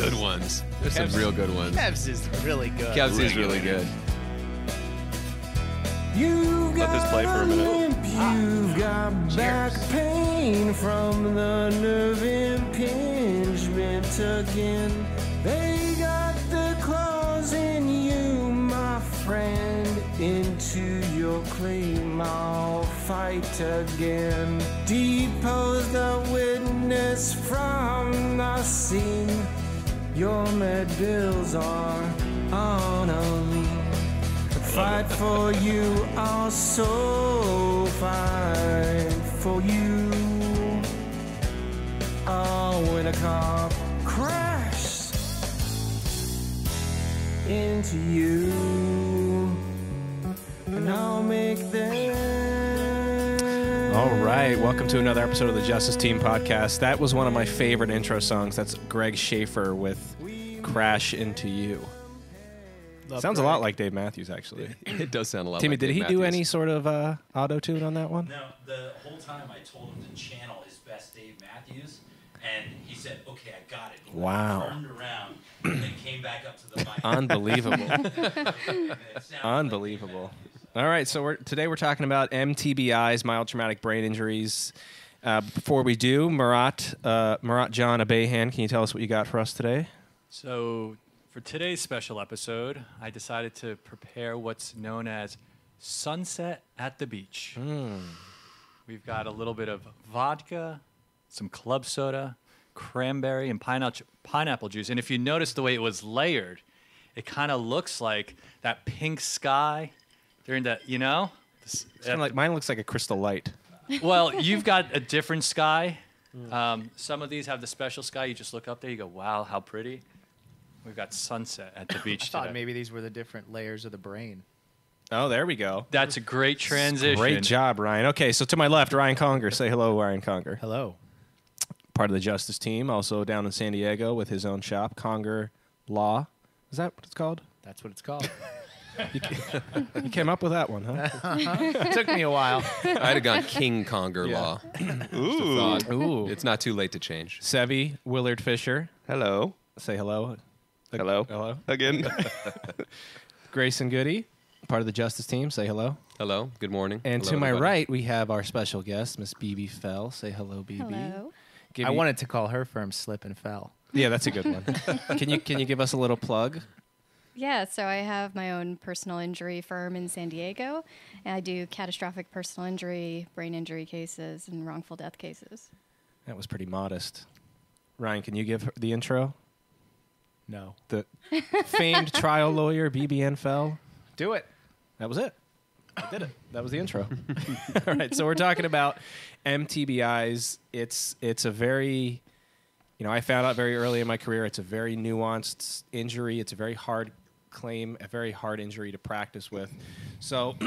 good ones. There's some real good ones. Kev's is really good. Kev's is really good. You've Let this play for a minute. limp, You've ah. got back pain from the nerve impingement again. They got the claws in you, my friend. Into your claim, I'll fight again. Depose the witness from the scene. Your med bills are on me. Fight for you, I'll so fight for you. Oh, when a car crashed into you, and I'll make them. All right, welcome to another episode of the Justice Team podcast. That was one of my favorite intro songs. That's Greg Schaefer with "Crash Into You." Love Sounds a lot like Dave Matthews, actually. It does sound a lot Timmy, like did Dave he do Matthews. any sort of uh, auto tune on that one? No, the whole time I told him to channel his best Dave Matthews, and he said, "Okay, I got it." He Wow. Turned around and then came back up to the mic. Unbelievable. And it sounded like Dave Unbelievable. All right, so we're, today we're talking about MTBIs, mild traumatic brain injuries. Uh, before we do, Marat, uh, Marat John Abehan, can you tell us what you got for us today? So, for today's special episode, I decided to prepare what's known as Sunset at the Beach. We've got a little bit of vodka, some club soda, cranberry, and pineapple, pineapple juice. And if you notice the way it was layered, it kind of looks like that pink sky during that, you know? This- It's kinda like mine looks like a crystal light. well, you've got a different sky. Um, some of these have the special sky. You just look up there, you go, wow, how pretty. We've got sunset at the I beach thought today. maybe these were the different layers of the brain. Oh, there we go. That's a great transition. Great job, Ryan. Okay, so to my left, Ryan Conger. Say hello, Ryan Conger. Hello. Part of the Justice team, also down in San Diego with his own shop, Conger Law. Is that what it's called? That's what it's called. You came up with that one, huh? Took me a while. I'd have gone King Conger Yeah. Law. Ooh. Ooh. It's not too late to change. Sevy Willard Fisher. Hello. Say hello. Hello. Hello. Again. Grayson Goody, part of the Justice team. Say hello. Hello. Good morning. And Hello, to my everybody. right, we have our special guest, Miss Bibi Fell. Say hello, Bibi. Hello. Give I you- wanted to call her firm Slip and Fell. Yeah, that's a good one. can you can you give us a little plug? Yeah, so I have my own personal injury firm in San Diego, and I do catastrophic personal injury, brain injury cases, and wrongful death cases. That was pretty modest. Ryan, can you give the intro? No. The famed trial lawyer BBN Fell. Do it. That was it. I did it. That was the intro. All right, so we're talking about MTBIs. It's it's a very, you know, I found out very early in my career. It's a very nuanced injury. It's a very hard claim, a very hard injury to practice with. So,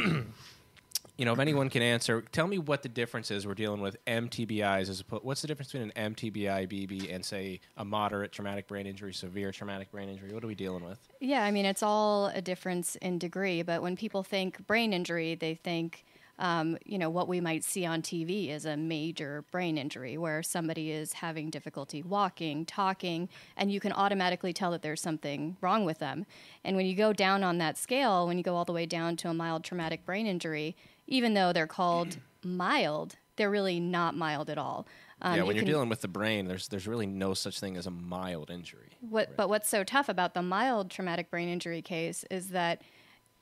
you know, if anyone can answer, tell me what the difference is. We're dealing with MTBIs as opposed. What's the difference between an MTBI Bibi and say a moderate traumatic brain injury, severe traumatic brain injury? What are we dealing with? Yeah, I mean, it's all a difference in degree, but when people think brain injury, they think, um, you know, what we might see on TV is a major brain injury where somebody is having difficulty walking, talking, and you can automatically tell that there's something wrong with them. And when you go down on that scale, when you go all the way down to a mild traumatic brain injury, even though they're called mild, they're really not mild at all. Um, yeah, when you're can- dealing with the brain, there's there's really no such thing as a mild injury. What, But what's so tough about the mild traumatic brain injury case is that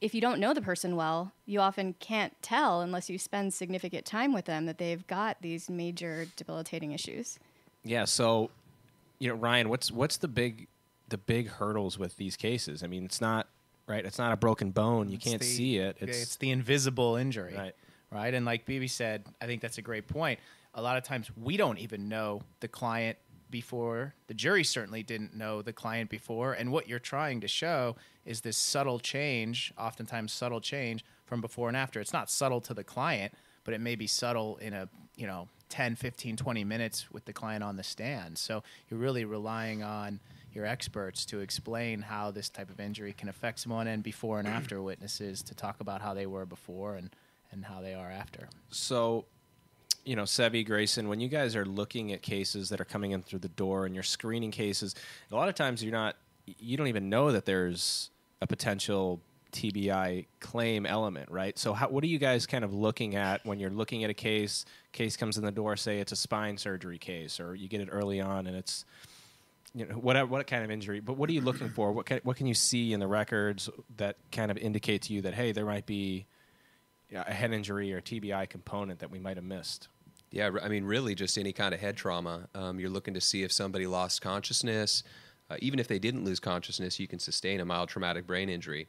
if you don't know the person well, you often can't tell unless you spend significant time with them that they've got these major debilitating issues. Yeah, so you know, Ryan, what's what's the big the big hurdles with these cases? I mean, it's not right. It's not a broken bone. You It's can't the- see it. It's, It's, the invisible injury. Right. Right. And like Bibi said, I think that's a great point. A lot of times we don't even know the client before. The jury certainly didn't know the client before. And what you're trying to show is this subtle change, oftentimes subtle change from before and after. It's not subtle to the client, but it may be subtle in a, you know, 10, 15, 20 minutes with the client on the stand. So you're really relying on your experts to explain how this type of injury can affect someone and before and after witnesses to talk about how they were before and, and how they are after. so you know, Sevi, Grayson, when you guys are looking at cases that are coming in through the door and you're screening cases, a lot of times you're not, you don't even know that there's a potential TBI claim element, right? So, how, what are you guys kind of looking at when you're looking at a case? Case comes in the door, say it's a spine surgery case, or you get it early on and it's, you know, whatever, what kind of injury? But what are you looking for? What can, what can you see in the records that kind of indicate to you that hey, there might be a head injury or TBI component that we might have missed? Yeah, I mean, really, just any kind of head trauma. Um, you're looking to see if somebody lost consciousness. Uh, even if they didn't lose consciousness, you can sustain a mild traumatic brain injury.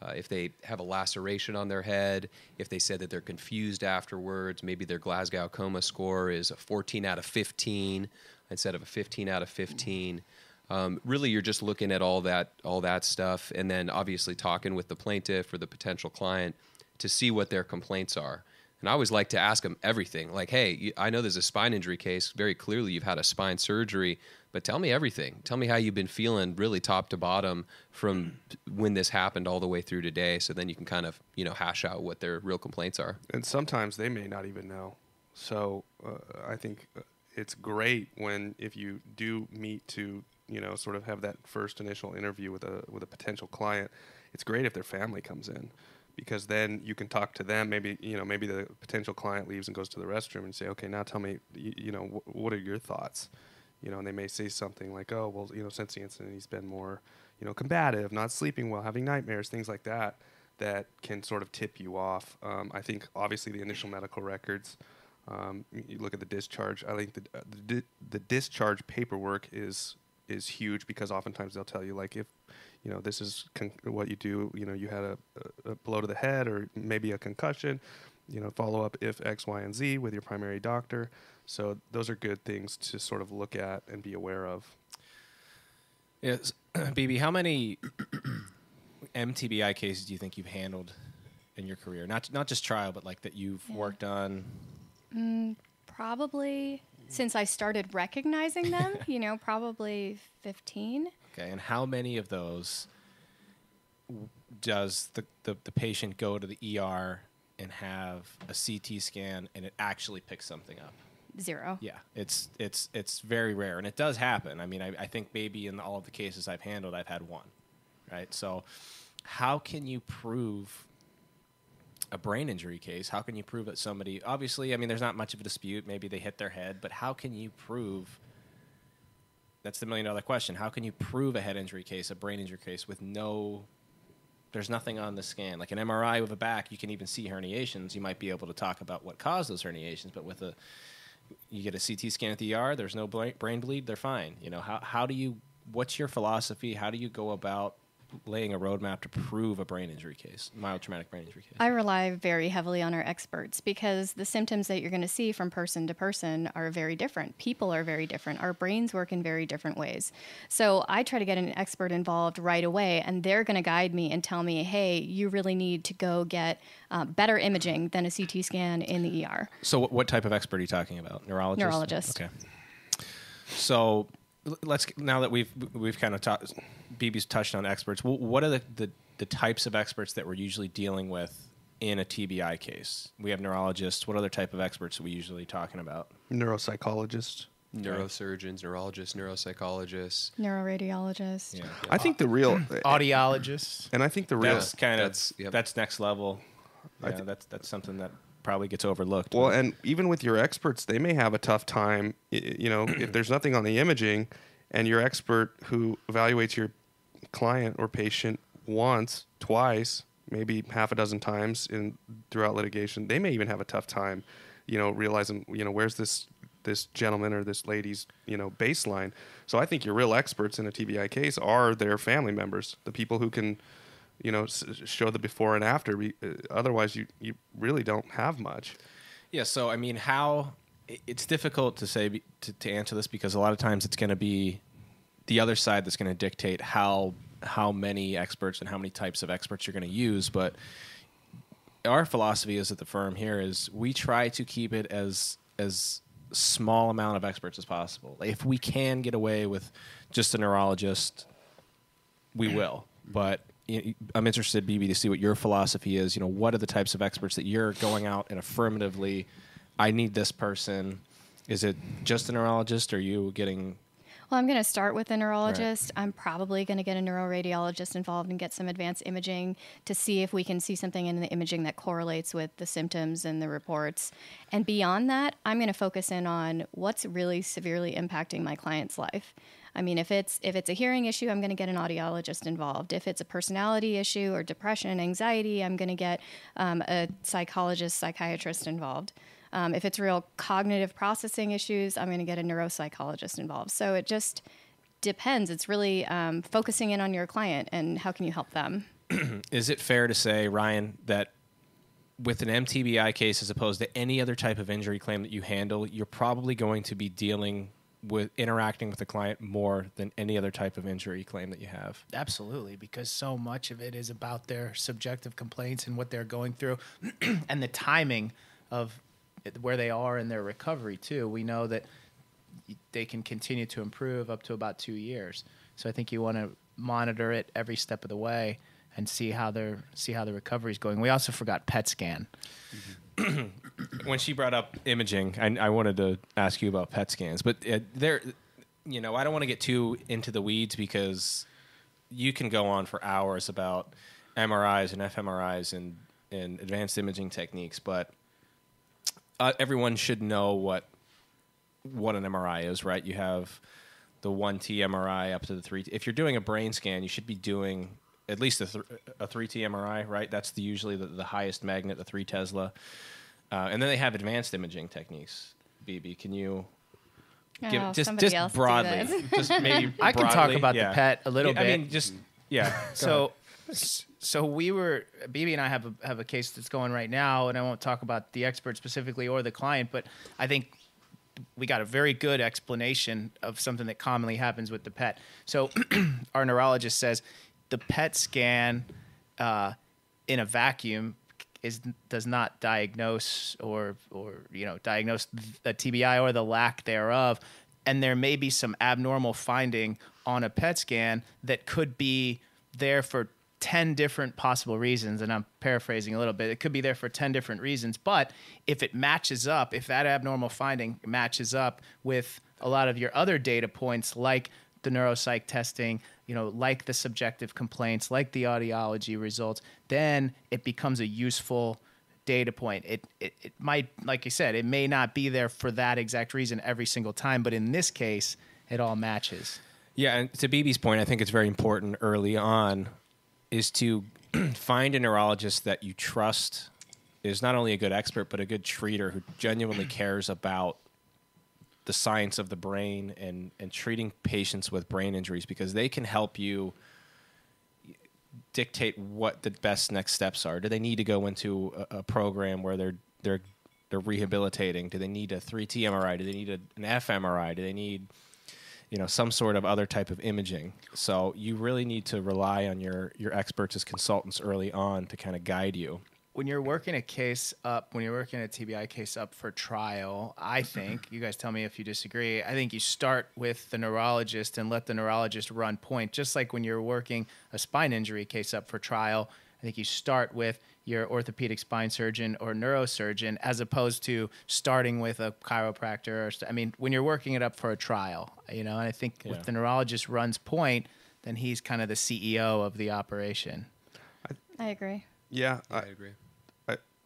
Uh, if they have a laceration on their head, if they said that they're confused afterwards, maybe their Glasgow coma score is a 14 out of 15 instead of a 15 out of 15. Um, really, you're just looking at all that all that stuff, and then obviously talking with the plaintiff or the potential client to see what their complaints are. And I always like to ask them everything. Like, hey, I know there's a spine injury case. Very clearly, you've had a spine surgery, but tell me everything. Tell me how you've been feeling, really top to bottom, from when this happened all the way through today. So then you can kind of, you know, hash out what their real complaints are. and sometimes they may not even know. So uh, I think uh, it's great when if you do meet to you know sort of have that first initial interview with a with a potential client. It's great if their family comes in because then you can talk to them. Maybe you know maybe the potential client leaves and goes to the restroom and say, okay, now tell me you, you know wh- what are your thoughts. You know, and they may say something like, "Oh, well, you know, since the incident, he's been more, you know, combative, not sleeping well, having nightmares, things like that." that can sort of tip you off. Um, I think obviously the initial medical records. Um, you look at the discharge. I think the, uh, the the discharge paperwork is is huge because oftentimes they'll tell you like if you know this is con- what you do. You know you had a, a, a blow to the head or maybe a concussion. You know follow up if X, Y, and Z with your primary doctor. So those are good things to sort of look at and be aware of. Yes, Bibi, how many MTBI cases do you think you've handled in your career? Not not just trial, but like that you've Yeah. worked on. Mm, probably since I started recognizing them, you know, probably 15. Okay, and how many of those does the, the, the patient go to the ER and have a CT scan and it actually picks something up? Zero. Yeah, it's it's it's very rare, and it does happen. I mean, I, I think maybe in all of the cases I've handled, I've had one, right? So, how can you prove a brain injury case? How can you prove that somebody? Obviously, I mean, there's not much of a dispute. Maybe they hit their head, but how can you prove? That's the million dollar question. How can you prove a head injury case, a brain injury case, with no? There's nothing on the scan. Like an MRI with a back, you can even see herniations. You might be able to talk about what caused those herniations, but with a you get a CT scan at the ER, there's no brain bleed, they're fine. You know, how, how do you, what's your philosophy? How do you go about laying a roadmap to prove a brain injury case, mild traumatic brain injury case? I rely very heavily on our experts because the symptoms that you're going to see from person to person are very different. People are very different. Our brains work in very different ways. So I try to get an expert involved right away, and they're going to guide me and tell me, hey, you really need to go get uh, better imaging than a CT scan in the ER. So, what, what type of expert are you talking about? Neurologist. Neurologist. Okay. So, let's now that we've we've kind of talked, Bibi's touched on experts. What are the, the the types of experts that we're usually dealing with in a TBI case? We have neurologists. What other type of experts are we usually talking about? Neuropsychologists. Neurosurgeons, neurologists, neuropsychologists. neuroradiologists. Yeah. I think the real eh, audiologists, and I think the real That's kind of That's- that's, yep. that's next level. Yeah, thi- that's that's something that probably gets overlooked. Well, and even with your experts, they may have a tough time. You know, if there's nothing on the imaging, and your expert who evaluates your client or patient once, twice, maybe half a dozen times in throughout litigation, they may even have a tough time. You know, realizing you know where's this this gentleman or this lady's you know baseline. So I think your real experts in a TBI case are their family members, the people who can you know show the before and after. Uh, Otherwise, you you really don't have much. yeah. So I mean, how it's difficult to say to, to answer this because a lot of times it's going to be the other side that's going to dictate how how many experts and how many types of experts you're going to use. But our philosophy is at the firm here is we try to keep it as as small amount of experts as possible. If we can get away with just a neurologist, we will. But I'm interested, Bibi, to see what your philosophy is. You know, what are the types of experts that you're going out and affirmatively I need this person. Is it just a neurologist? Or are you getting Well, I'm going to start with a neurologist. I'm probably going to get a neuroradiologist involved and get some advanced imaging to see if we can see something in the imaging that correlates with the symptoms and the reports. And beyond that, I'm going to focus in on what's really severely impacting my client's life. I mean, if it's if it's a hearing issue, I'm going to get an audiologist involved. If it's a personality issue or depression, and anxiety, I'm going to get um, a psychologist, psychiatrist involved. Um, if it's real cognitive processing issues, I'm going to get a neuropsychologist involved. So it just depends. It's really um, focusing in on your client and how can you help them. is it fair to say, Ryan, that with an MTBI case as opposed to any other type of injury claim that you handle, you're probably going to be dealing with interacting with the client more than any other type of injury claim that you have. Absolutely, because so much of it is about their subjective complaints and what they're going through, and the timing of where they are in their recovery too. We know that they can continue to improve up to about two years. So I think you want to monitor it every step of the way and see how their see how the recovery is going. We also forgot PET scan. when she brought up imaging, I, I wanted to ask you about PET scans, but uh, there, you know, I don't want to get too into the weeds because you can go on for hours about MRIs and fMRIs and and advanced imaging techniques, but uh, everyone should know what what an MRI is, right? You have the one T MRI up to the 3T. If you're doing a brain scan, you should be doing at least a, th- a three T MRI, right? That's the, usually the, the highest magnet, the three Tesla. Uh, and then they have advanced imaging techniques. Bibi, can you give Oh, just somebody just else do broadly, this. just maybe I can talk broadly, about the. PET a little Yeah, I mean, just yeah. so s- so we were Bibi and I have a have a case that's going right now, and I won't talk about the expert specifically or the client, but I think we got a very good explanation of something that commonly happens with the PET. So our neurologist says the PET scan uh, in a vacuum is does not diagnose or or you know diagnose a TBI or the lack thereof, and there may be some abnormal finding on a PET scan that could be there for 10 different possible reasons. And I'm paraphrasing a little bit. It could be there for 10 different reasons. But if it matches up if that abnormal finding matches up with a lot of your other data points like the neuropsych testing you know like the subjective complaints like the audiology results then it becomes a useful data point. It, it it might like you said it may not be there for that exact reason every single time but in this case it all matches. Yeah, and to Bibi's point, I think it's very important early on is to find a neurologist that you trust is not only a good expert but a good treater who genuinely cares about the science of the brain and and treating patients with brain injuries because they can help you dictate what the best next steps are. Do they need to go into a, a program where they're they're they're rehabilitating? Do they need a 3T MRI? Do they need a, an fMRI? Do they need you know some sort of other type of imaging so you really need to rely on your your experts as consultants early on to kind of guide you when you're working a case up, when you're working a TBI case up for trial, I mm-hmm. think, you guys tell me if you disagree, I think you start with the neurologist and let the neurologist run point. Just like when you're working a spine injury case up for trial, I think you start with your orthopedic spine surgeon or neurosurgeon as opposed to starting with a chiropractor. Or, st- I mean, when you're working it up for a trial, you know, and I think Yeah. if the neurologist runs point, then he's kind of the CEO of the operation. I agree. Yeah, I I, agree.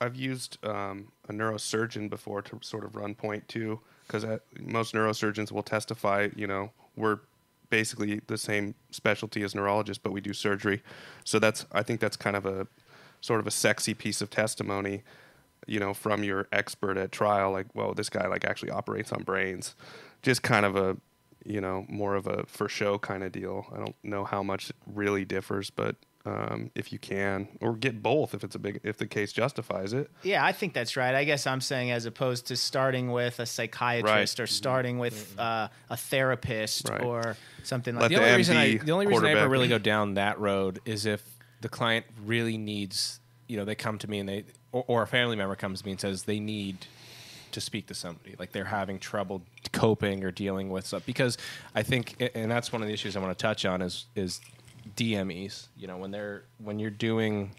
I've used um, a neurosurgeon before to sort of run point too, because most neurosurgeons will testify. You know, we're basically the same specialty as neurologists, but we do surgery. So that's I think that's kind of a sort of a sexy piece of testimony. You know, from your expert at trial, like, well, this guy like actually operates on brains. Just kind of a, you know, more of a for show kind of deal. I don't know how much it really differs, but um, if you can, or get both if it's a big if the case justifies it. Yeah, I think that's right. I guess I'm saying as opposed to starting with a psychiatrist Right. or starting with uh, a therapist Right. or something like Let the that. only the reason I the only reason I ever really go down that road is if the client really needs you know they come to me and they or, or a family member comes to me and says they need to speak to somebody like they're having trouble coping or dealing with stuff because I think and that's one of the issues I want to touch on is is DMEs you know when they're when you're doing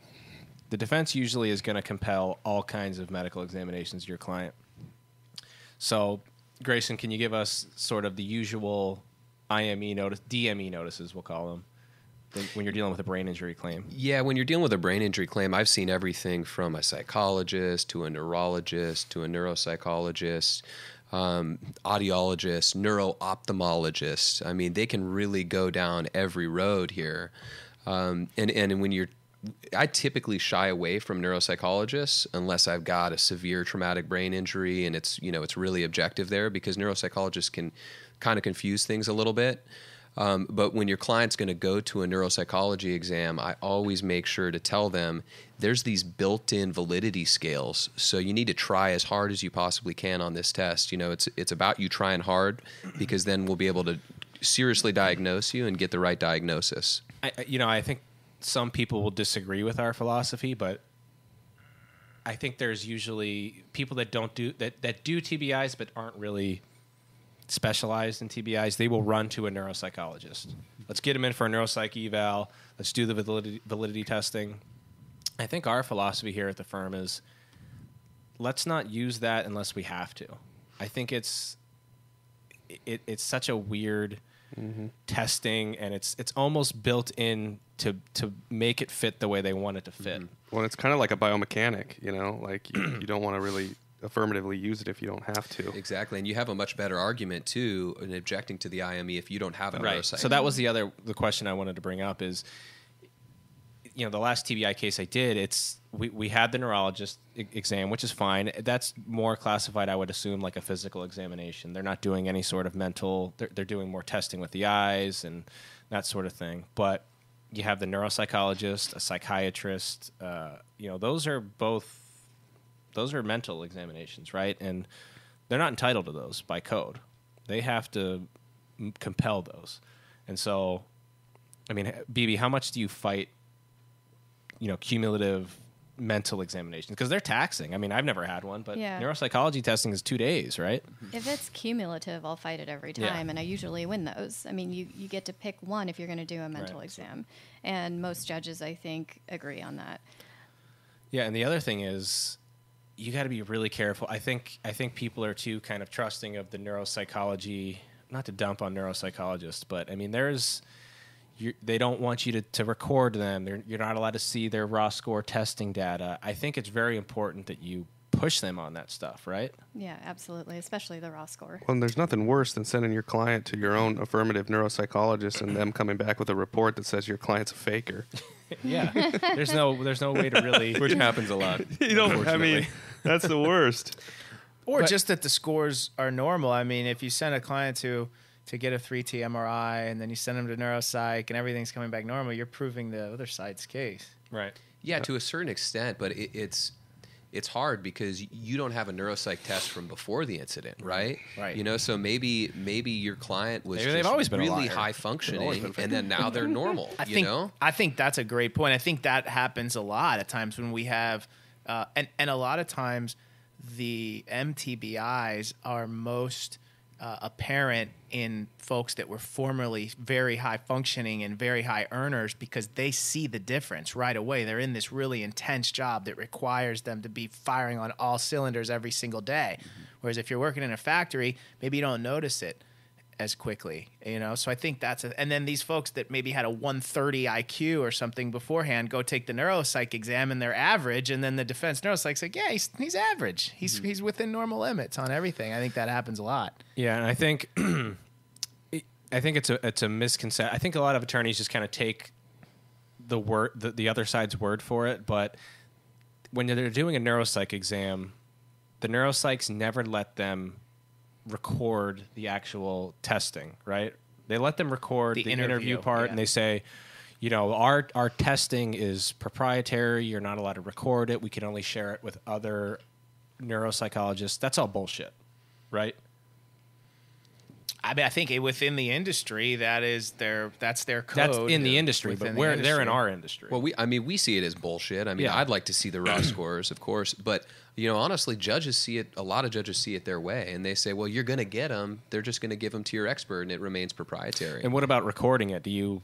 the defense usually is going to compel all kinds of medical examinations of your client So, Grayson, can you give us sort of the usual IME notice, DME notices, we'll call them, when you're dealing with a brain injury claim? Yeah, when you're dealing with a brain injury claim, I've seen everything from a psychologist to a neurologist to a neuropsychologist, um, audiologist, neuro-ophthalmologist. I mean, they can really go down every road here. Um, and and when you're, I typically shy away from neuropsychologists unless I've got a severe traumatic brain injury and it's you know it's really objective there because neuropsychologists can kind of confuse things a little bit. Um, but when your client's going to go to a neuropsychology exam, I always make sure to tell them there's these built-in validity scales. So you need to try as hard as you possibly can on this test. You know, it's it's about you trying hard because then we'll be able to seriously diagnose you and get the right diagnosis. I, you know, I think some people will disagree with our philosophy, but I think there's usually people that don't do that that do TBIs but aren't really specialized in TBIs. They will run to a neuropsychologist. Let's get them in for a neuropsych eval. Let's do the validity, validity testing. I think our philosophy here at the firm is let's not use that unless we have to. I think it's it, it's such a weird mm-hmm. testing, and it's it's almost built in to to make it fit the way they want it to fit. Mm-hmm. Well, it's kind of like a biomechanic, you know, like you, you don't want to really affirmatively use it if you don't have to. Exactly, and you have a much better argument too in objecting to the IME if you don't have a Right. neuropsych. So that was the other the question I wanted to bring up is, you know, the last TBI case I did, it's we, we had the neurologist e- exam, which is fine. That's more classified, I would assume, like a physical examination. They're not doing any sort of mental. They're, they're doing more testing with the eyes and that sort of thing. But you have the neuropsychologist, a psychiatrist. Uh, you know, those are both those are mental examinations, right? And they're not entitled to those by code. They have to m- compel those. And so, I mean, eh, Bibi, how much do you fight, you know, cumulative mental examinations? Because they're taxing. I mean, I've never had one, but Yeah. neuropsychology testing is two days, right? Mm-hmm. If it's cumulative, I'll fight it every Yeah. time, and I usually win those. I mean, you, you get to pick one if you're going to do a mental Right. exam, and most judges, I think, agree on that. Yeah, and the other thing is you got to be really careful. I think I think people are too kind of trusting of the neuropsychology. Not to dump on neuropsychologists, but I mean, there's they don't want you to, to record them. They're, you're not allowed to see their raw score testing data. I think it's very important that you push them on that stuff, right? Yeah, absolutely, especially the raw score. Well, and there's nothing worse than sending your client to your own affirmative neuropsychologist and them coming back with a report that says your client's a faker. Yeah. there's no there's no way to really which happens a lot. you know, I mean, that's the worst. or But- just that the scores are normal. I mean, if you send a client to to get a 3T MRI and then you send them to neuropsych and everything's coming back normal, you're proving the other side's case. right. Yeah, to a certain extent, but it, it's it's hard because you don't have a neuropsych test from before the incident, right? Right. You know, so maybe maybe your client was Maybe just they've always been really high functioning, and then now they're normal. I you think know, I think that's a great point. I think that happens a lot at times when we have, uh, and and a lot of times, the MTBIs are most uh, apparent in folks that were formerly very high functioning and very high earners because they see the difference right away. They're in this really intense job that requires them to be firing on all cylinders every single day. Whereas if you're working in a factory, maybe you don't notice it as quickly, you know. So I think that's a, and then these folks that maybe had a 130 IQ or something beforehand go take the neuropsych exam and they're average, and then the defense neuropsych's like, yeah, he's, he's average, he's mm-hmm. he's within normal limits on everything. I think that happens a lot. Yeah, and I think I think it's a it's a misconception. I think a lot of attorneys just kind of take the word the, the other side's word for it, but when they're doing a neuropsych exam, the neuropsychs never let them record the actual testing, right? They let them record The the, interview, interview, part, yeah. and they say, you know, our our testing is proprietary. You're not allowed to record it. We can only share it with other neuropsychologists. That's all bullshit, right? I mean, I think within the industry, that is their that's their code. That's in the industry, but within the we're they're in our industry. well, we I mean we see it as bullshit. I mean, Yeah. I'd like to see the raw scores, of course, but you know, honestly, judges see it. A lot of judges see it their way, and they say, well, you're going to get them. They're just going to give them to your expert, and it remains proprietary. and what about recording it? Do you?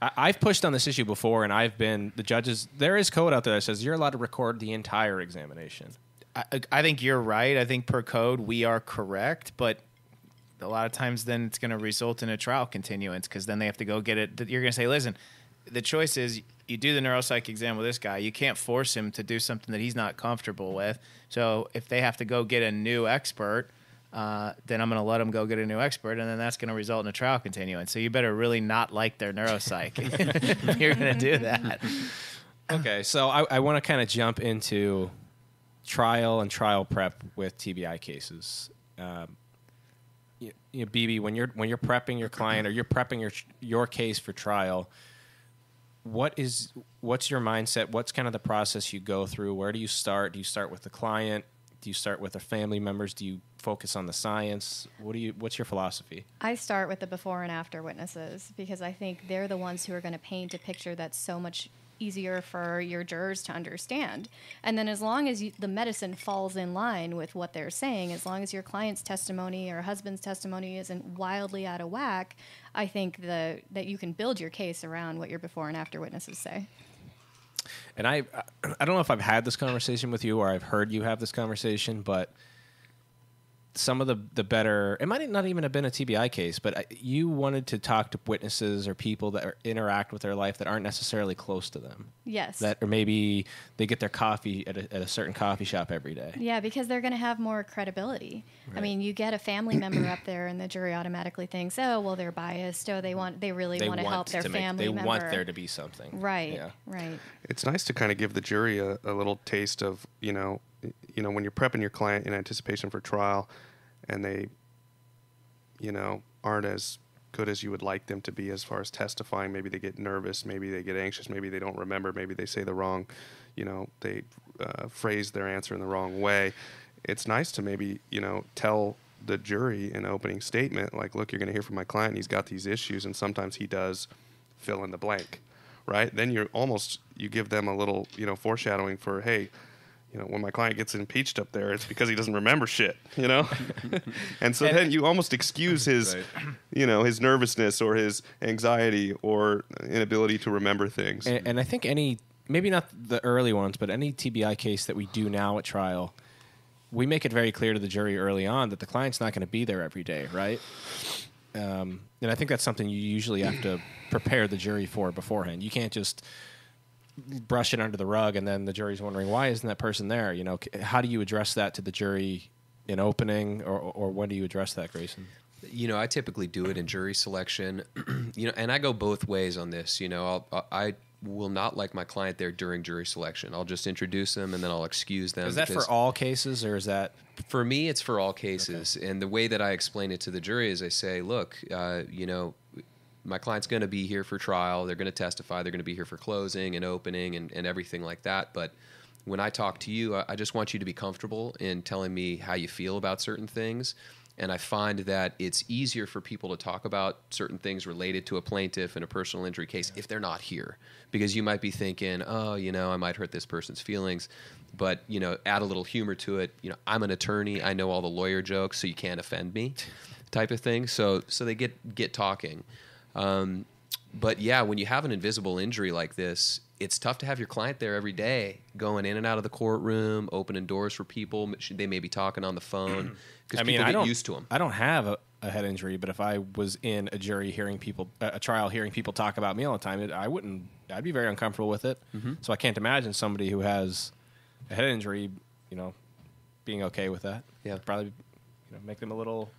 I, I've pushed on this issue before, and I've been the judges. There is code out there that says you're allowed to record the entire examination. I, I think you're right. I think per code we are correct, but a lot of times then it's going to result in a trial continuance because then they have to go get it. You're going to say, listen, the choice is you do the neuropsych exam with this guy. You can't force him to do something that he's not comfortable with. So if they have to go get a new expert, uh, then I'm going to let them go get a new expert, and then that's going to result in a trial continuance. So you better really not like their neuropsych you're going to do that. Okay, so I, I want to kind of jump into trial and trial prep with TBI cases. Um, you, know, Bibi, when you're when you're prepping your client or you're prepping your your case for trial, what is what's your mindset? What's kind of the process you go through? Where do you start? Do you start with the client? Do you start with the family members? Do you focus on the science? What do you? What's your philosophy? I start with the before and after witnesses because I think they're the ones who are going to paint a picture that's so much easier for your jurors to understand. And then as long as you, the medicine falls in line with what they're saying, as long as your client's testimony or husband's testimony isn't wildly out of whack, I think the, that you can build your case around what your before and after witnesses say. And I, I don't know if I've had this conversation with you or I've heard you have this conversation, but some of the the better it might not even have been a TBI case, but uh, you wanted to talk to witnesses or people that are, interact with their life that aren't necessarily close to them. Yes. That or maybe they get their coffee at a, at a certain coffee shop every day. Yeah, because they're going to have more credibility. I mean, you get a family member up there, and the jury automatically thinks, "Oh, well, they're biased. Oh, they want, they really They want to help their to make- family They member." want there to be something. right, Yeah. right. it's nice to kind of give the jury a, a little taste of you know you know when you're prepping your client in anticipation for trial and they you know aren't as good as you would like them to be as far as testifying. Maybe they get nervous maybe they get anxious maybe they don't remember maybe they say the wrong you know they uh, phrase their answer in the wrong way. It's nice to maybe you know tell the jury in opening statement like look you're going to hear from my client he's got these issues and sometimes he does fill in the blank right? Then you're almost you give them a little you know foreshadowing for hey you know when my client gets impeached up there it's because he doesn't remember shit you know and so then you almost excuse his you know his nervousness or his anxiety or inability to remember things And, and I think any, maybe not the early ones, but any TBI case that we do now at trial, we make it very clear to the jury early on that the client's not going to be there every day, right? Um, and I think that's something you usually have to prepare the jury for beforehand. You can't just brush it under the rug and then the jury's wondering why isn't that person there? You know, how do you address that to the jury in opening, or, or when do you address that, Grayson? you know, I typically do it in jury selection, you know, and I go both ways on this. You know, I'll, I will not like my client there during jury selection. I'll just introduce them and then I'll excuse them. Is that for all cases, or is that For me, it's for all cases. And the way that I explain it to the jury is I say, look, uh, you know, my client's going to be here for trial. They're going to testify. They're going to be here for closing and opening and, and everything like that. But when I talk to you, I, I just want you to be comfortable in telling me how you feel about certain things. And I find that it's easier for people to talk about certain things related to a plaintiff in a personal injury case if they're not here. Because you might be thinking, oh, you know, I might hurt this person's feelings. But, you know, add a little humor to it. You know, I'm an attorney. I know all the lawyer jokes, so you can't offend me type of thing. So, so they get, get talking. Um, but yeah, when you have an invisible injury like this, it's tough to have your client there every day, going in and out of the courtroom, opening doors for people. They may be talking on the phone because I mean, people I get don't, used to them. I don't have a, a head injury, but if I was in a jury hearing people, uh, a trial hearing people talk about me all the time, it, I wouldn't. I'd be very uncomfortable with it. Mm-hmm. So I can't imagine somebody who has a head injury, you know, being okay with that. Yeah. probably, you know, make them a little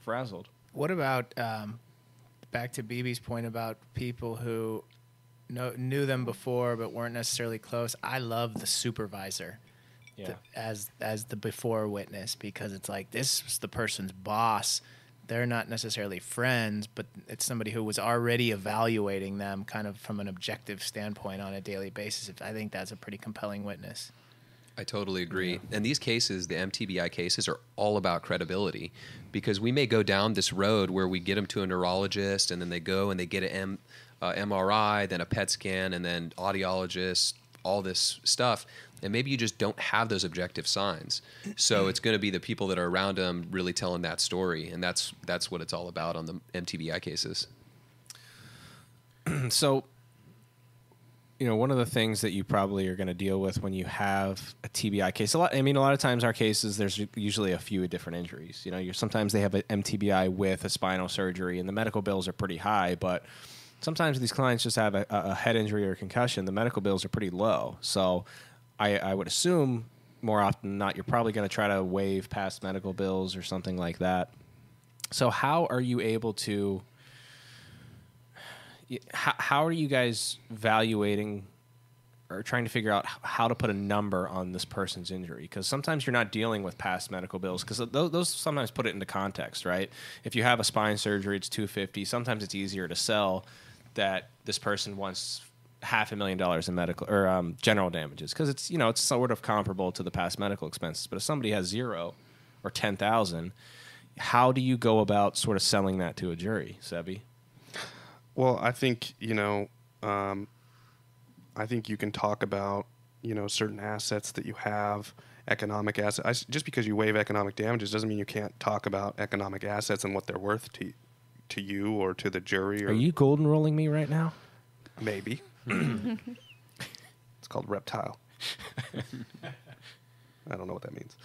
frazzled. What about um, back to Bibi's point about people who know, knew them before but weren't necessarily close? I love the supervisor Yeah. as as the before witness because it's like this is the person's boss. They're not necessarily friends, but it's somebody who was already evaluating them kind of from an objective standpoint on a daily basis. I think that's a pretty compelling witness. I totally agree. And these cases, the MTBI cases, are all about credibility because we may go down this road where we get them to a neurologist and then they go and they get an M, uh, MRI, then a PET scan, and then audiologist, all this stuff. And maybe you just don't have those objective signs. So it's going to be the people that are around them really telling that story. And that's, that's what it's all about on the MTBI cases. so you know, one of the things that you probably are going to deal with when you have a TBI case. A lot. I mean, a lot of times our cases, there's usually a few different injuries. You know, you're, sometimes they have an MTBI with a spinal surgery, and the medical bills are pretty high, but sometimes these clients just have a, a head injury or concussion. The medical bills are pretty low. So I, I would assume more often than not, you're probably going to try to waive past medical bills or something like that. So how are you able to? How, how are you guys evaluating or trying to figure out how to put a number on this person's injury? Because sometimes you're not dealing with past medical bills because those, those sometimes put it into context, right? If you have a spine surgery, it's 250. Sometimes it's easier to sell that this person wants half a million dollars in medical or um, general damages because it's you know it's sort of comparable to the past medical expenses. But if somebody has zero or ten thousand, how do you go about sort of selling that to a jury, Sebi? Well, I think you know, um, I think you can talk about you know certain assets that you have, economic assets. I s just because you waive economic damages doesn't mean you can't talk about economic assets and what they're worth to to you or to the jury. Or Are you golden ruling me right now? maybe? it's called reptile. I don't know what that means.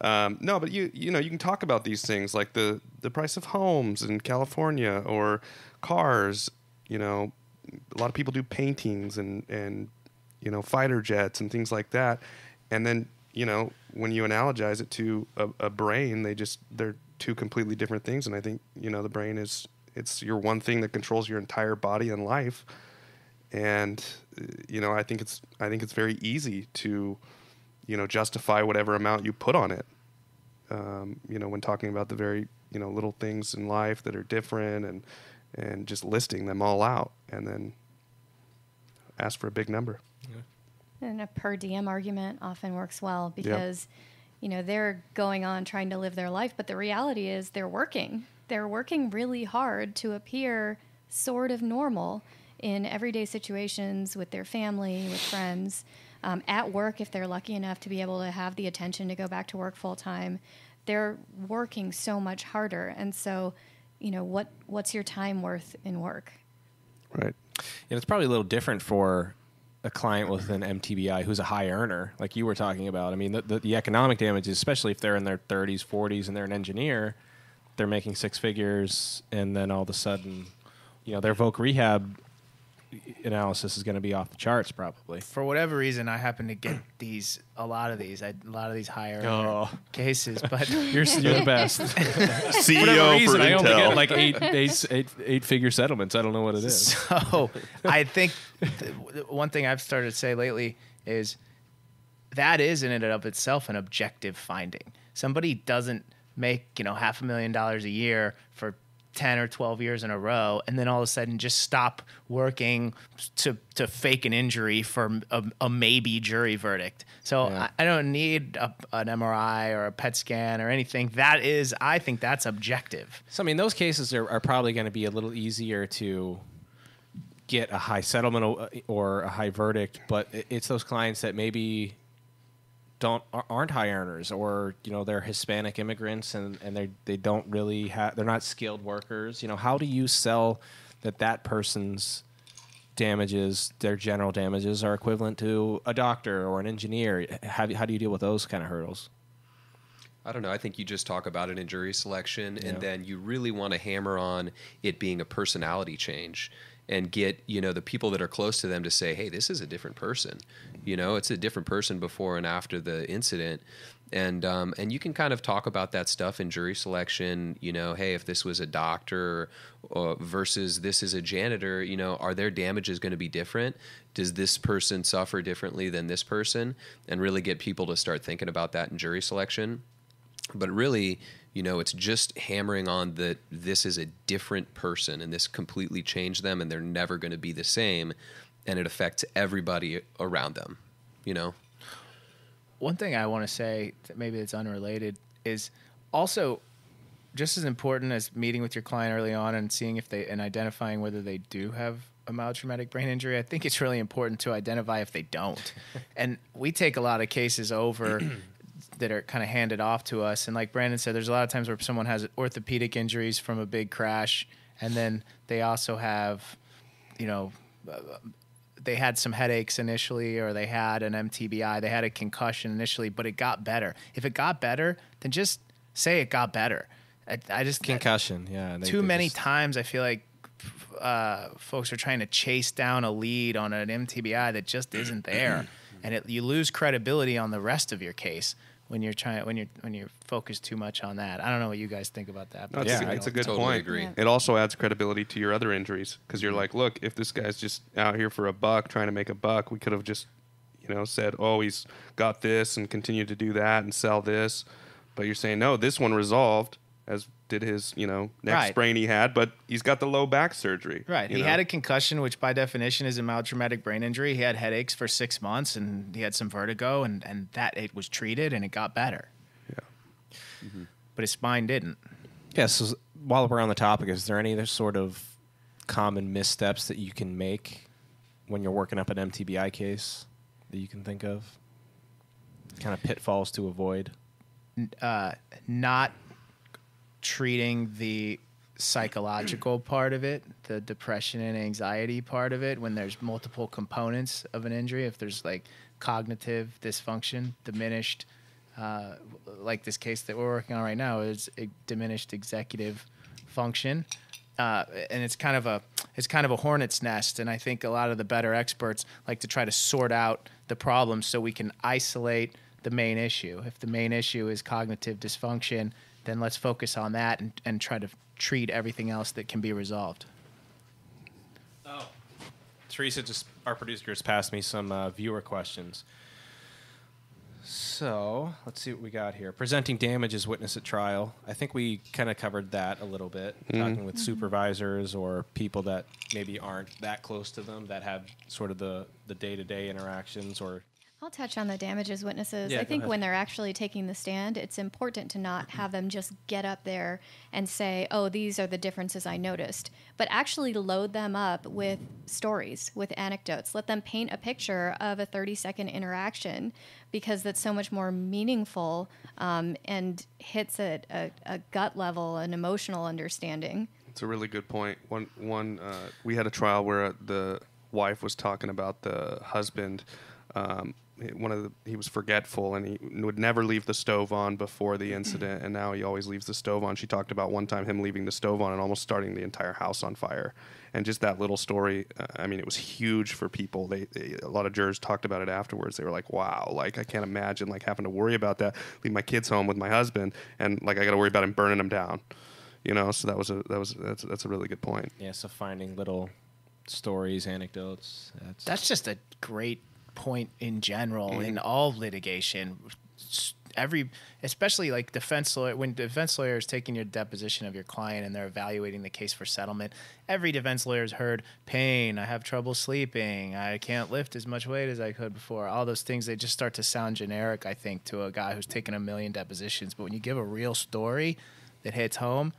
Um, no, but you you know you can talk about these things like the the price of homes in California or cars. You know, a lot of people do paintings and and you know fighter jets and things like that. And then you know when you analogize it to a, a brain, they just they're two completely different things. And I think you know the brain is it's your one thing that controls your entire body and life. And uh, you know I think it's I think it's very easy to you know justify whatever amount you put on it um, you know when talking about the very you know little things in life that are different and and just listing them all out and then ask for a big number And a per diem argument often works well because, you know, they're going on trying to live their life, but the reality is they're working. They're working really hard to appear sort of normal in everyday situations with their family, with friends, um, at work if they're lucky enough to be able to have the attention to go back to work full time. They're working so much harder, and so, you know, what what's your time worth in work? right And it's probably a little different for a client with an MTBI who's a high earner, like you were talking about. I mean, the, the, the economic damages, especially if they're in their 30s, 40s, and they're an engineer, they're making six figures, and then all of a sudden, you know, their voc rehab analysis is going to be off the charts, probably. For whatever reason, I happen to get these a lot of these, I, a lot of these higher Oh. cases, but You're, you're the best. ceo whatever reason, I only get like eight, eight, eight, eight figure settlements. I don't know what it is. So I think th- one thing I've started to say lately is that is in and of itself an objective finding. Somebody doesn't make you know half a million dollars a year for 10 or 12 years in a row and then all of a sudden just stop working to to fake an injury for a, a maybe jury verdict. So Yeah. I, I don't need a, an mri or a pet scan or anything. That is i think that's objective. So I mean, those cases are, are probably going to be a little easier to get a high settlement uh, or a high verdict, but it's those clients that maybe don't aren't high earners or you know they're Hispanic immigrants and and they they don't really have they're not skilled workers. You know, how do you sell that that person's damages, their general damages, are equivalent to a doctor or an engineer? How, how do you deal with those kind of hurdles? I don't know. I think you just talk about it in jury selection, Yeah. and then you really want to hammer on it being a personality change and get you know the people that are close to them to say, "Hey, this is a different person." You know, it's a different person before and after the incident, and um, and you can kind of talk about that stuff in jury selection. You know, hey, if this was a doctor uh, versus this is a janitor, you know, are their damages going to be different? Does this person suffer differently than this person? And really get people to start thinking about that in jury selection but really you know it's just hammering on that this is a different person and this completely changed them and they're never going to be the same and it affects everybody around them you know one thing I want to say that maybe it's unrelated is also just as important as meeting with your client early on and seeing if they and identifying whether they do have a mild traumatic brain injury. I think it's really important to identify if they don't. and we take a lot of cases over that are kind of handed off to us. And like Brandon said, there's a lot of times where someone has orthopedic injuries from a big crash, and then they also have, you know, they had some headaches initially, or they had an MTBI, they had a concussion initially, but it got better. If it got better, then just say it got better. I, I just Concussion, yeah. they- too many just- times I feel like uh, folks are trying to chase down a lead on an MTBI that just isn't there, and it, you lose credibility on the rest of your case when you're trying when you're when you're focused too much on that. I don't know what you guys think about that. No, but it's, Yeah, a, I it's a good totally point. agree. Yeah. It also adds credibility to your other injuries because you're mm-hmm. like, look, if this guy's just out here for a buck, trying to make a buck, we could have just, you know, said, oh, he's got this and continued to do that and sell this. But you're saying, no, this one resolved, as did his, you know, neck Right. sprain he had, but he's got the low back surgery. Right. He know? had a concussion, which by definition is a mild traumatic brain injury. He had headaches for six months and he had some vertigo, and, and that it was treated and it got better. Yeah. But his spine didn't. Yeah. So while we're on the topic, is there any other sort of common missteps that you can make when you're working up an MTBI case that you can think of? Kind of pitfalls to avoid. uh, not treating the psychological part of it, the depression and anxiety part of it, when there's multiple components of an injury, if there's like cognitive dysfunction, diminished, uh, like this case that we're working on right now is diminished executive function. Uh, and it's kind of a it's kind of a hornet's nest, and I think a lot of the better experts like to try to sort out the problems so we can isolate the main issue. If the main issue is cognitive dysfunction, then let's focus on that and, and try to treat everything else that can be resolved. Oh. Teresa just our producer just passed me some uh, viewer questions. So let's see what we got here. Presenting damage as witness at trial. I think we kind of covered that a little bit, talking with supervisors or people that maybe aren't that close to them that have sort of the the day to day interactions or I'll touch on the damages witnesses. Yeah, I think ahead. when they're actually taking the stand, it's important to not have them just get up there and say, oh, these are the differences I noticed, but actually load them up with stories, with anecdotes. Let them paint a picture of a 30 second interaction because that's so much more meaningful um, and hits at a, a gut level, an emotional understanding. It's a really good point. One, one, uh, we had a trial where uh, the wife was talking about the husband. Um, one of the, he was forgetful and he would never leave the stove on before the incident, and now he always leaves the stove on. She talked about one time him leaving the stove on and almost starting the entire house on fire. And just that little story, uh, I mean, it was huge for people. They, they, a lot of jurors talked about it afterwards. They were like, "Wow, like I can't imagine like having to worry about that. Leave my kids home with my husband, and like I got to worry about him burning them down." You know, so that was a that was that's that's a really good point. yeah, so finding little stories, anecdotes. That's, That's just a great point in general in mm-hmm. all litigation. Every, especially like defense lawyer, when defense lawyer is taking your deposition of your client and they're evaluating the case for settlement, every defense lawyer's heard pain. I have trouble sleeping. I can't lift as much weight as I could before. All those things they just start to sound generic. I think to a guy who's taken a million depositions, but when you give a real story that hits home,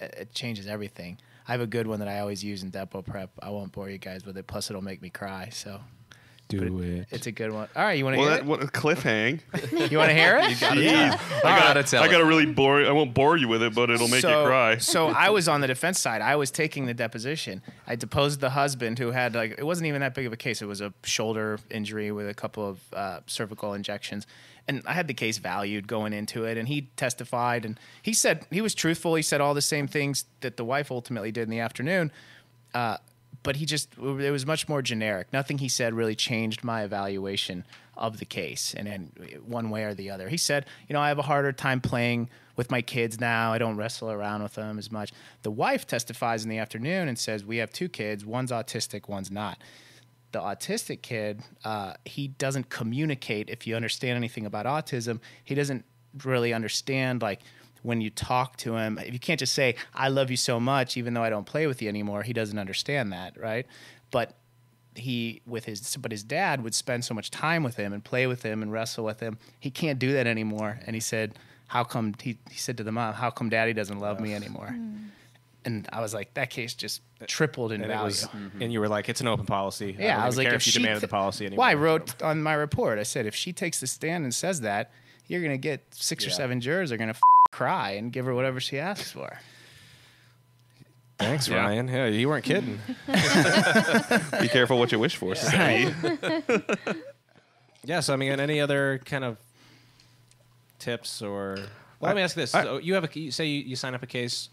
it it changes everything. I have a good one that I always use in Depo Prep. I won't bore you guys with it. Plus, it'll make me cry. So do but it. It's a good one. All right, you want to Well, hear that, what a cliffhang! it? You want to hear it? Jeez, I gotta tell I it. gotta really bore. I won't bore you with it, but it'll make so, you cry. so I was on the defense side. I was taking the deposition. I deposed the husband who had like it wasn't even that big of a case. It was a shoulder injury with a couple of uh, cervical injections, and I had the case valued going into it. And he testified, and he said he was truthful. He said all the same things that the wife ultimately did in the afternoon. Uh, but he just it was much more generic. Nothing he said really changed my evaluation of the case, and in one way or the other. He said, you know, I have a harder time playing with my kids now. I don't wrestle around with them as much. The wife testifies in the afternoon and says, we have two kids. One's autistic, one's not. The autistic kid, uh, he doesn't communicate. If you understand anything about autism, he doesn't really understand like when you talk to him, if you can't just say, I love you so much, even though I don't play with you anymore, he doesn't understand that, right? But he with his but his dad would spend so much time with him and play with him and wrestle with him. He can't do that anymore. And he said, How come he, he said to the mom, How come daddy doesn't love me anymore? Hmm. And I was like, that case just tripled in and value. was, mm-hmm. and you were like, it's an open policy. Yeah, don't I was like, care if if you she demanded thi- the policy anymore. Well, I wrote on my report. I said, if she takes the stand and says that, you're gonna get six or seven jurors are gonna f- cry and give her whatever she asks for. Thanks, Yeah. Ryan. Yeah, you weren't kidding. Be careful what you wish for. Sally. yeah. So I mean, any other kind of tips or? Well, let me ask this: I- so you have a you say you, you sign up a case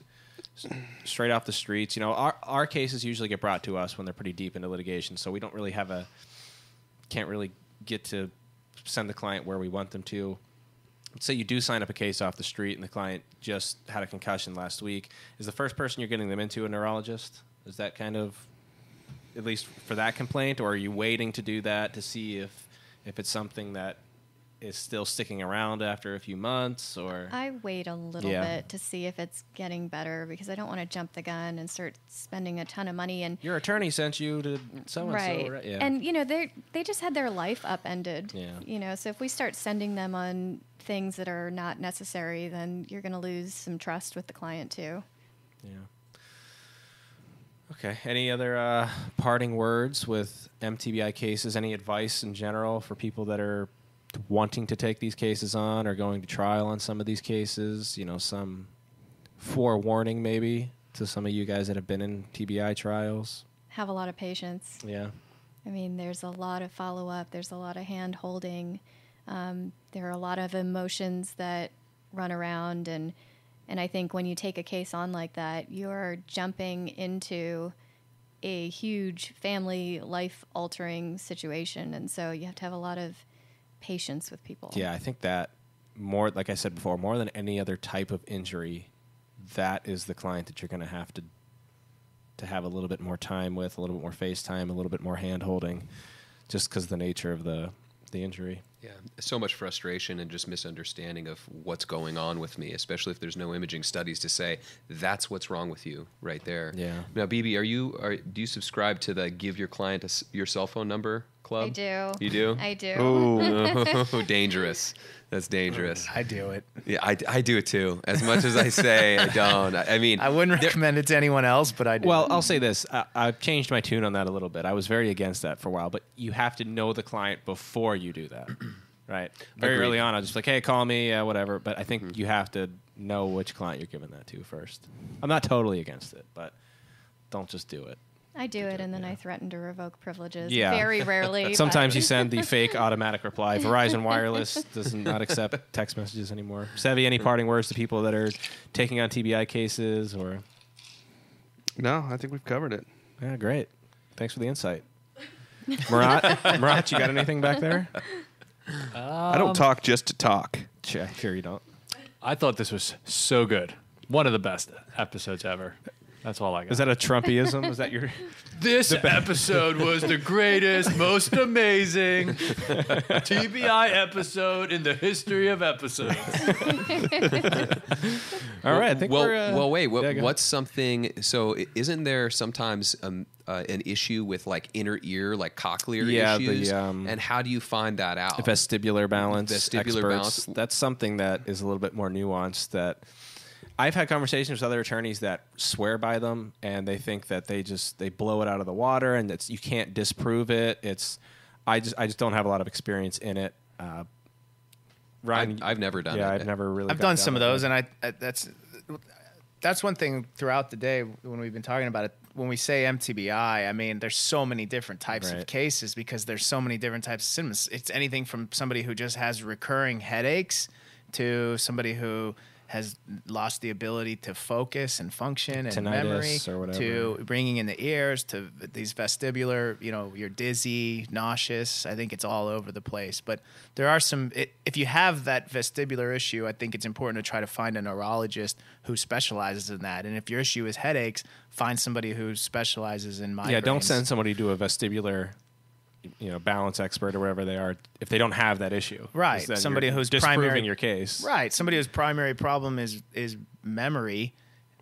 straight off the streets. You know, our our cases usually get brought to us when they're pretty deep into litigation, so we don't really have a can't really get to send the client where we want them to. Let's say you do sign up a case off the street and the client just had a concussion last week. Is the first person you're getting them into a neurologist? Is that kind of at least for that complaint, or are you waiting to do that to see if if it's something that is still sticking around after a few months, or I wait a little Yeah. bit to see if it's getting better because I don't want to jump the gun and start spending a ton of money and your attorney sent you to so right. and so, right? Yeah. And you know they they just had their life upended. Yeah. You know, so if we start sending them on things that are not necessary, then you're going to lose some trust with the client too. Yeah. Okay. Any other uh, parting words with MTBI cases? Any advice in general for people that are wanting to take these cases on or going to trial on some of these cases? You know, some forewarning maybe to some of you guys that have been in TBI trials. Have a lot of patience. Yeah. I mean, there's a lot of follow up. There's a lot of hand holding. Um, there are a lot of emotions that run around, and and I think when you take a case on like that, you're jumping into a huge family life altering situation, and so you have to have a lot of patience with people. Yeah, I think that more, like I said before, more than any other type of injury, that is the client that you're going to have to to have a little bit more time with, a little bit more face time, a little bit more hand holding, just because the nature of the the injury. Yeah, so much frustration and just misunderstanding of what's going on with me, especially if there's no imaging studies to say that's what's wrong with you right there. Yeah. Now, Bibi, are you are do you subscribe to the give your client a your cell phone number club? I do. You do? I do. Oh, dangerous. That's dangerous. I do it. Yeah, I, I do it too. As much as I say I don't. I, I mean, I wouldn't recommend it to anyone else, but I do. Well, I'll say this: I, I've changed my tune on that a little bit. I was very against that for a while, but you have to know the client before you do that, right? Very Agreed. early on, I was just like, "Hey, call me, uh, whatever." But I think you have to know which client you're giving that to first. I'm not totally against it, but don't just do it. I do it, and then I threaten to revoke privileges. Yeah. Very rarely. but- Sometimes you send the fake automatic reply. Verizon Wireless does not accept text messages anymore. Sevi, any parting words to people that are taking on TBI cases or? No, I think we've covered it. Yeah, great. Thanks for the insight. Marat, Marat, you got anything back there? I don't um, talk just to talk. Sure, sure you don't. I thought this was so good. One of the best episodes ever. That's all I got. Is that a Trumpyism? Is that your? this episode was the greatest, most amazing TBI episode in the history of episodes. All right, I think well, we're. Uh, well, wait. What, yeah, what's something? So, isn't there sometimes um, uh, an issue with like inner ear, like cochlear Yeah, the, issues? um, and how do you find that out? vestibular balance. Vestibular experts, balance. That's something that is a little bit more nuanced. That I've had conversations with other attorneys that swear by them, and they think that they just they blow it out of the water, and it's you can't disprove it. It's I just I just don't have a lot of experience in it. Uh, Ryan, I've, I've never done yeah, it. I've never really. I've done some of those, road. and I, I that's that's one thing throughout the day when we've been talking about it. When we say MTBI, I mean there's so many different types Right. of cases because there's so many different types of symptoms. It's anything from somebody who just has recurring headaches to somebody who has lost the ability to focus and function and Tinnitus memory or whatever. to bringing in the ears to these vestibular you know you're dizzy nauseous. I think it's all over the place. But there are some it, if you have that vestibular issue i think it's important to try to find a neurologist who specializes in that. And if your issue is headaches find somebody who specializes in migraines yeah, don't send somebody to a vestibular, you know, balance expert or whatever they are if they don't have that issue. right somebody who's disproving primary- your case. right somebody whose primary problem is is memory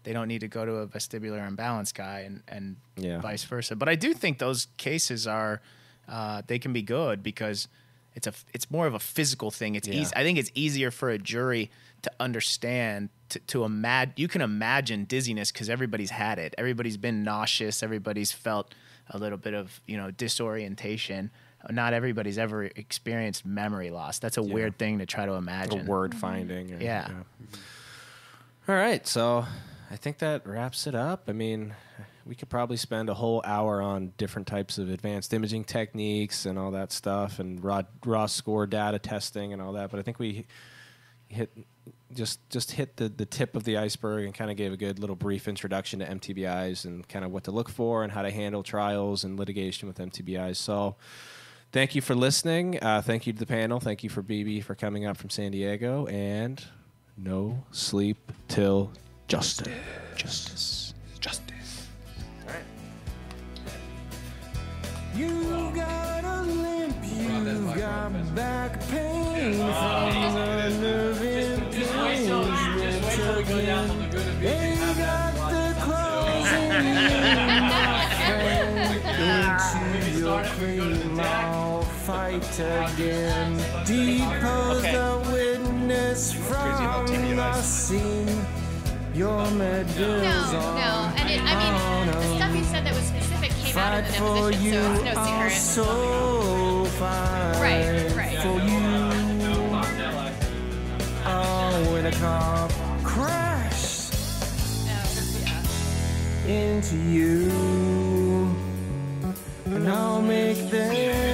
they don't need to go to a vestibular imbalance guy and and Yeah. vice versa but i do think those cases are uh, they can be good because it's a it's more of a physical thing it's Yeah. easy i think it's easier for a jury to understand to, to imagine you can imagine dizziness because everybody's had it everybody's been nauseous everybody's felt a little bit of you know disorientation not everybody's ever experienced memory loss that's a weird thing to try to imagine. A imagine word mm-hmm. finding. or- Yeah. All right. So, I think that wraps it up. I mean, we could probably spend a whole hour on different types of advanced imaging techniques and all that stuff, and raw raw score data testing and all that. But I think we hit just just hit the, the tip of the iceberg and kind of gave a good little brief introduction to MTBIs and kind of what to look for and how to handle trials and litigation with MTBIs. So. Thank you for listening. Uh, thank you to the panel. Thank you for Bibi for coming up from San Diego. And no sleep till justice. Justice. Justice. You got a limp, you got back pain from the nerve Into your cream, I'll fight again. Depose the witness from the scene. Your medals No, no, and it, I mean, the stuff you said that was specific came out of Fight the for deposition, you, so it's no I'll secret. so fight Right, right. for you. Oh, when a car into you, and I'll make them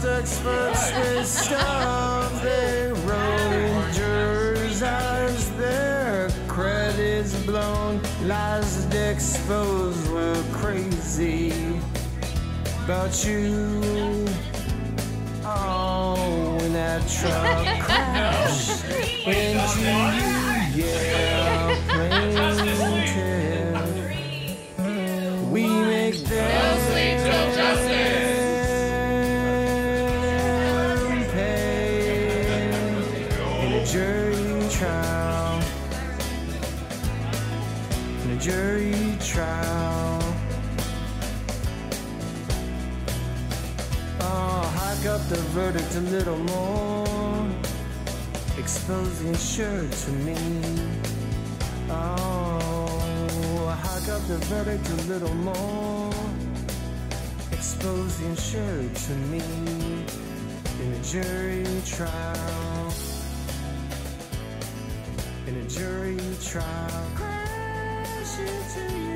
Crossed experts with stuff they. Jurors as their credits blown. Lies exposed were crazy about you. Oh, when that truck crashed into verdict a little more. Expose the insured to me. Oh, hike up the verdict a little more. Expose the insured to me in a jury trial. In a jury trial. Crash into you.